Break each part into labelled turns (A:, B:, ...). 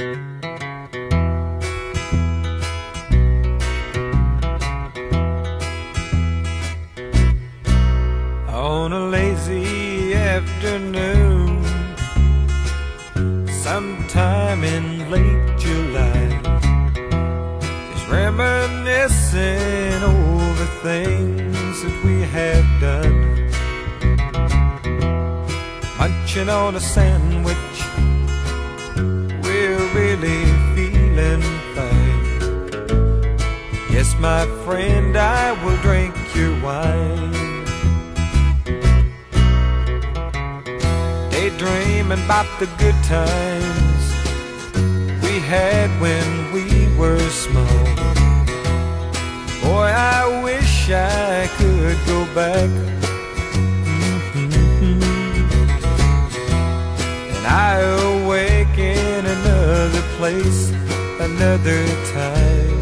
A: On a lazy afternoon, sometime in late July, just reminiscing over things that we have done. Munching on a sandwich, really feeling fine. Yes, my friend, I will drink your wine. Daydreaming about the good times we had when we were small. Boy, I wish I could go back. Place, another time.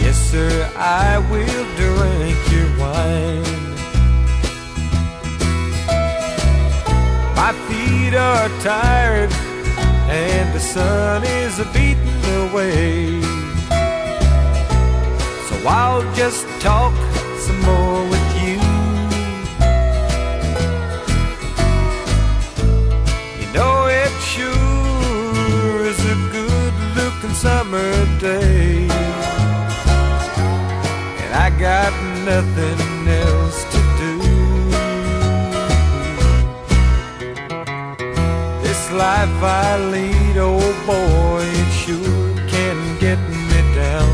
A: Yes, sir, I will drink your wine. My feet are tired and the sun is beating away. So I'll just talk looking summer day. And I got nothing else to do. This life I lead, oh boy, it sure can get me down.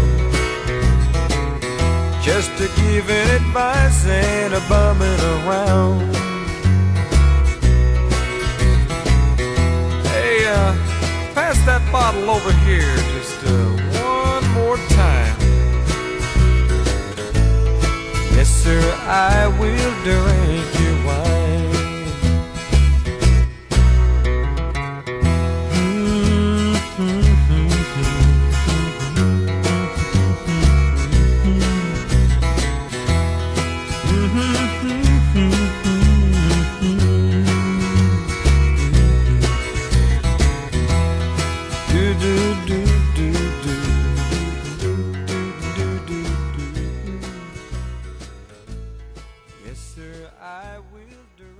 A: Just to giving advice and a bumming around. Hey, uh, pass that bottle over here I will drink your wine. drift around.